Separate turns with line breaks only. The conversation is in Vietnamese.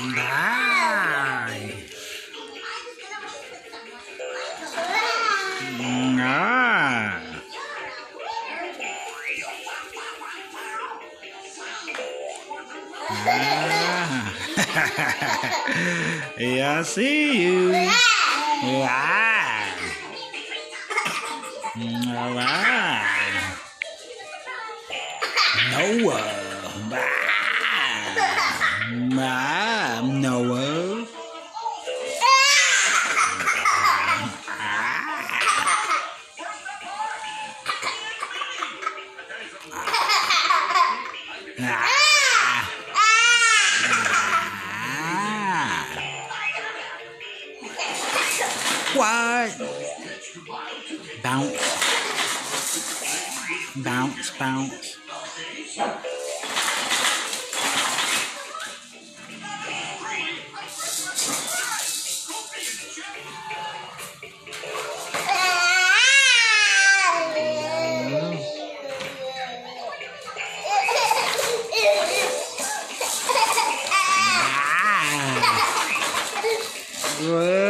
Right. Ah. Ah. yeah, I see you. Wow. All right. Noah. Ah. Noah. Ah. What? Bounce. Bounce, bounce. Wow.